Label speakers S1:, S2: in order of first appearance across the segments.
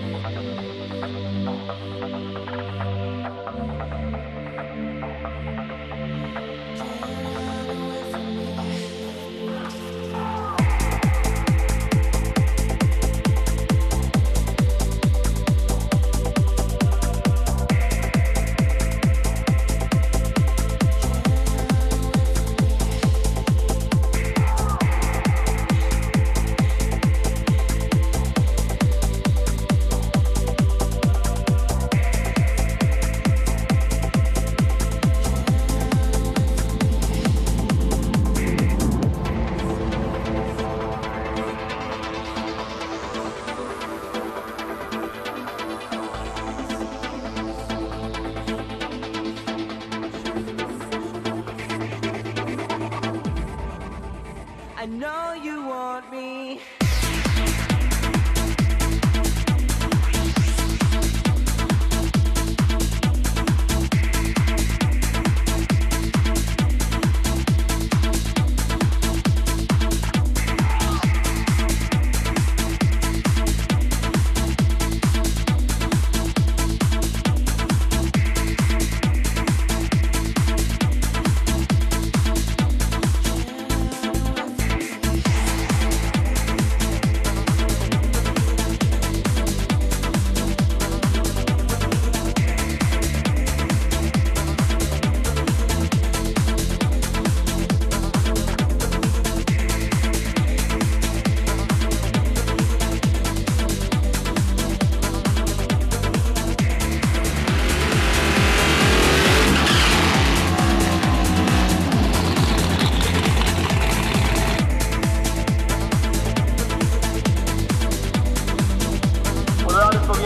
S1: Thank you. I know you want me.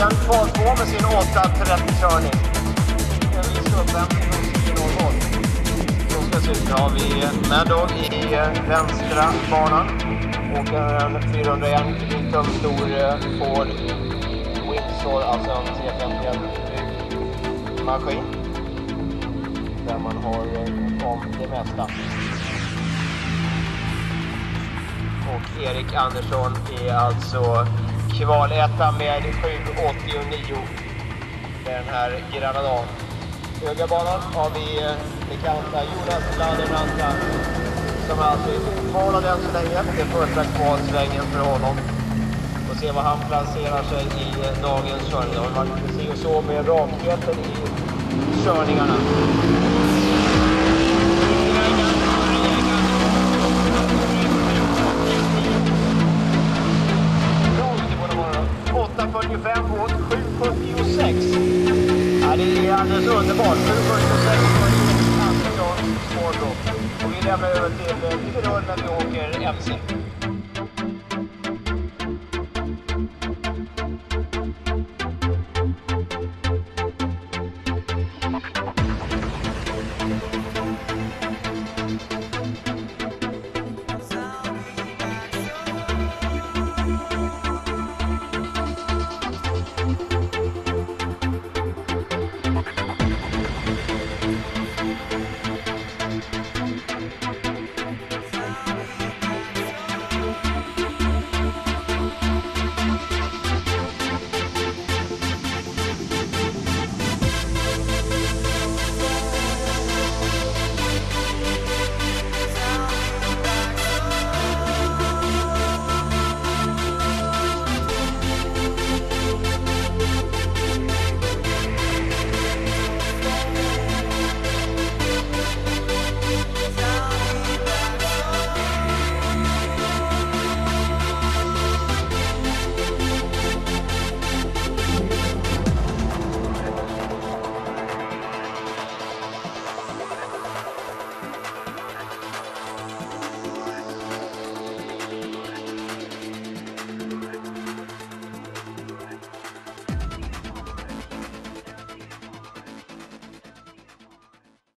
S2: Då kvar två med sin 8.30-körning. En viss uppvärmning hos i Norrbotten? Så ska det se ut. Nu har vi Madog i eh, vänstra banan. Och en 401 tum stor eh, Ford Windsor, alltså en C51 maskin. Där man har eh, om det mesta. Och Erik Andersson är alltså kvaletta med 7,89 med den här Granadan. Höga banan har vi eh, bekanta Jonas Ladebranta som alltså är okvalad än så länge. Det är första kvalsvängen för honom. Får se var han placerar sig i eh, dagens körning. Det har varit lite si och så med rakheten i körningarna. 8.45 båt, 7.46. Ja, det är alldeles underbart. 7.46 för andra dagens spårbrott. Och vi lämnar över till eh, Liveröl när vi åker MC.